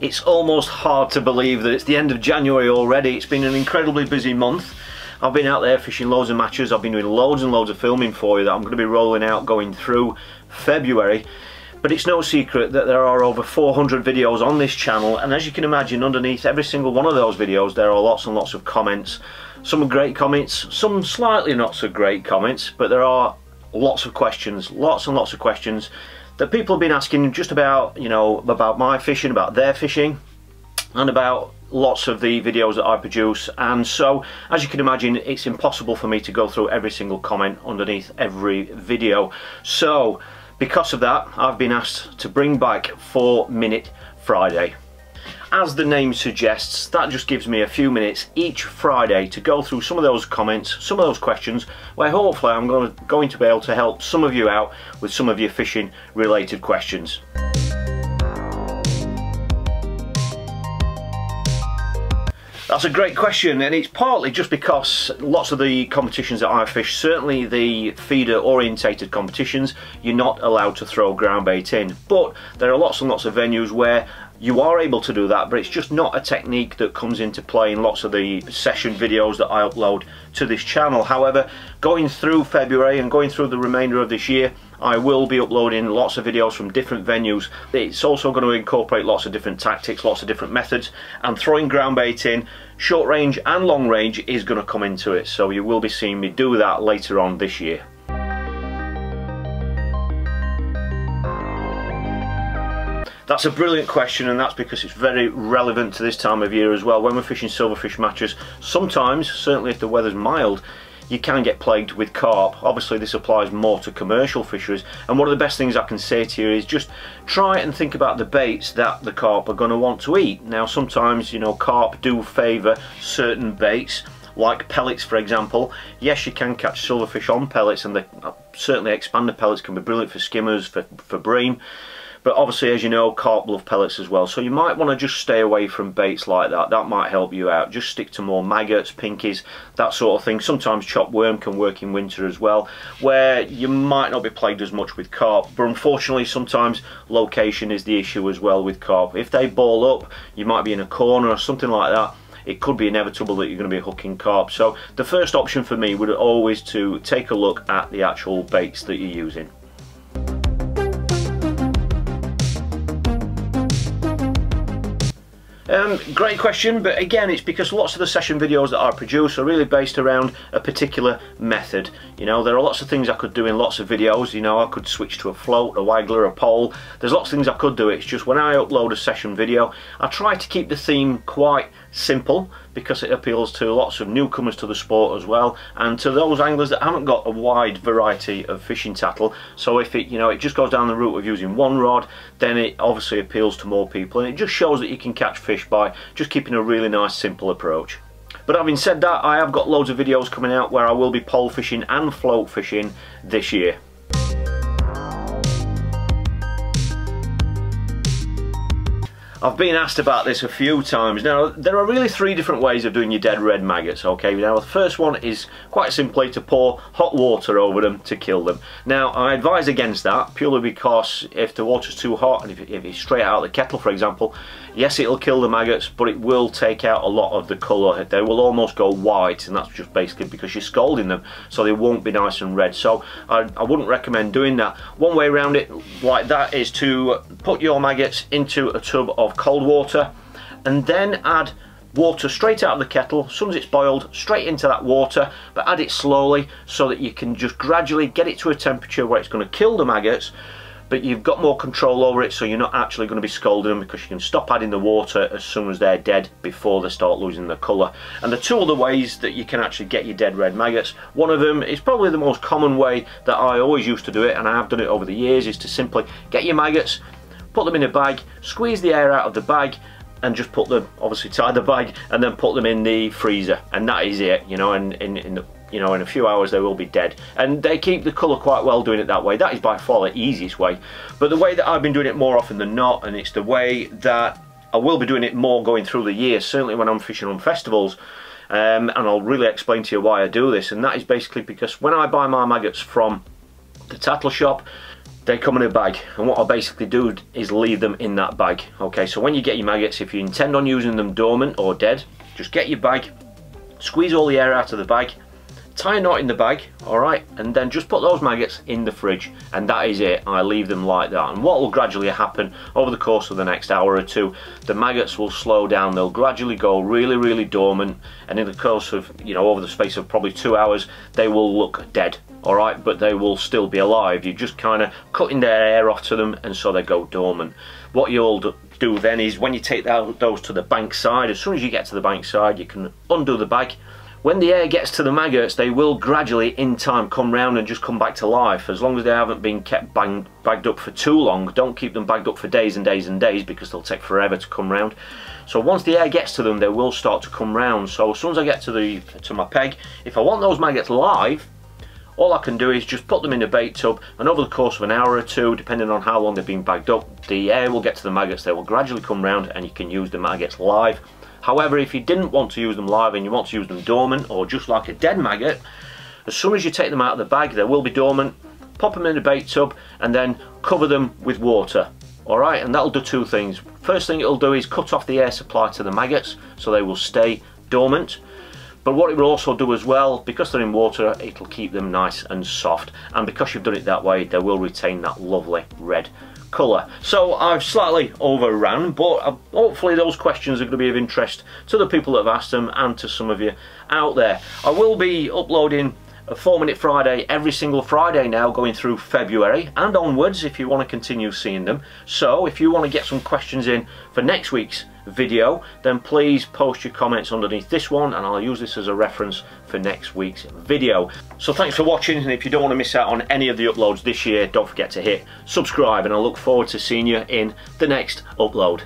It's almost hard to believe that it's the end of January already. It's been an incredibly busy month. I've been out there fishing loads of matches. I've been doing loads and loads of filming for you that I'm going to be rolling out going through February. But it's no secret that there are over 400 videos on this channel and as you can imagine underneath every single one of those videos there are lots and lots of comments. Some great comments, some slightly not so great comments, but there are lots of questions, lots and lots of questions that people have been asking just about, you know, about my fishing, about their fishing, and about lots of the videos that I produce. And so as you can imagine it's impossible for me to go through every single comment underneath every video. So because of that I've been asked to bring back 4 Minute Friday as the name suggests, that just gives me a few minutes each Friday to go through some of those comments, some of those questions, where hopefully I'm going to, be able to help some of you out with some of your fishing related questions. That's a great question and it's partly just because lots of the competitions that I fish, certainly the feeder orientated competitions, you're not allowed to throw ground bait in. But there are lots and lots of venues where you are able to do that but it's just not a technique that comes into play in lots of the session videos that I upload to this channel. However going through February and going through the remainder of this year I will be uploading lots of videos from different venues. It's also going to incorporate lots of different tactics lots of different methods and throwing ground bait in short range and long range is going to come into it. So you will be seeing me do that later on this year That's a brilliant question and that's because it's very relevant to this time of year as well. When we're fishing silverfish matches, sometimes, certainly if the weather's mild, you can get plagued with carp. Obviously this applies more to commercial fisheries and one of the best things I can say to you is just try and think about the baits that the carp are going to want to eat. Now sometimes you know carp do favour certain baits like pellets for example. Yes you can catch silverfish on pellets and the, uh, certainly expanded pellets can be brilliant for skimmers, for, for bream but obviously, as you know, carp love pellets as well. So you might want to just stay away from baits like that. That might help you out. Just stick to more maggots, pinkies, that sort of thing. Sometimes chopped worm can work in winter as well, where you might not be plagued as much with carp. But unfortunately, sometimes location is the issue as well with carp. If they ball up, you might be in a corner or something like that it could be inevitable that you're going to be hooking carp. So the first option for me would always to take a look at the actual baits that you're using. Um, great question, but again, it's because lots of the session videos that I produce are really based around a particular method. You know, there are lots of things I could do in lots of videos. You know, I could switch to a float, a waggler, a pole. There's lots of things I could do. It's just when I upload a session video, I try to keep the theme quite simple because it appeals to lots of newcomers to the sport as well and to those anglers that haven't got a wide variety of fishing tackle so if it you know it just goes down the route of using one rod then it obviously appeals to more people and it just shows that you can catch fish by just keeping a really nice simple approach. But having said that I have got loads of videos coming out where I will be pole fishing and float fishing this year I've been asked about this a few times. Now, there are really three different ways of doing your dead red maggots, okay? Now, the first one is quite simply to pour hot water over them to kill them. Now, I advise against that purely because if the water's too hot and if, if it's straight out of the kettle, for example, yes, it'll kill the maggots, but it will take out a lot of the colour. They will almost go white, and that's just basically because you're scalding them, so they won't be nice and red. So, I, I wouldn't recommend doing that. One way around it like that is to put your maggots into a tub of cold water and then add water straight out of the kettle, as soon as it's boiled, straight into that water, but add it slowly so that you can just gradually get it to a temperature where it's going to kill the maggots, but you've got more control over it so you're not actually going to be scalding them because you can stop adding the water as soon as they're dead before they start losing their colour. And the two other ways that you can actually get your dead red maggots, one of them is probably the most common way that I always used to do it and I have done it over the years, is to simply get your maggots, put them in a bag, squeeze the air out of the bag and just put them, obviously tie the bag and then put them in the freezer and that is it, you know, and in, in the, you know, in a few hours they will be dead. And they keep the colour quite well doing it that way. That is by far the easiest way. But the way that I've been doing it more often than not, and it's the way that I will be doing it more going through the year, certainly when I'm fishing on festivals, um, and I'll really explain to you why I do this, and that is basically because when I buy my maggots from the tackle shop, they come in a bag and what I basically do is leave them in that bag okay? So when you get your maggots if you intend on using them dormant or dead just get your bag squeeze all the air out of the bag tie a knot in the bag all right and then just put those maggots in the fridge and that is it. I leave them like that. And what will gradually happen over the course of the next hour or two the maggots will slow down. They'll gradually go really really dormant and in the course of you know over the space of probably two hours they will look dead all right but they will still be alive. You're just kind of cutting their air off to them and so they go dormant. What you'll do then is when you take those to the bank side as soon as you get to the bank side you can undo the bag when the air gets to the maggots they will gradually in time come round and just come back to life. As long as they haven't been kept bang, bagged up for too long don't keep them bagged up for days and days and days because they'll take forever to come round. So once the air gets to them they will start to come round. So as soon as I get to the to my peg if I want those maggots live all I can do is just put them in a bait tub and over the course of an hour or two, depending on how long they've been bagged up, the air will get to the maggots, they will gradually come round and you can use the maggots live. However, if you didn't want to use them live and you want to use them dormant or just like a dead maggot, as soon as you take them out of the bag, they will be dormant, pop them in a bait tub and then cover them with water. Alright, and that'll do two things. First thing it'll do is cut off the air supply to the maggots so they will stay dormant. But what it will also do as well, because they're in water, it'll keep them nice and soft. And because you've done it that way, they will retain that lovely red colour. So I've slightly overran, but uh, hopefully those questions are going to be of interest to the people that have asked them and to some of you out there. I will be uploading a 4 Minute Friday every single Friday now going through February and onwards if you want to continue seeing them. So if you want to get some questions in for next week's video then please post your comments underneath this one and I'll use this as a reference for next week's video. So thanks for watching and if you don't want to miss out on any of the uploads this year don't forget to hit subscribe and I look forward to seeing you in the next upload.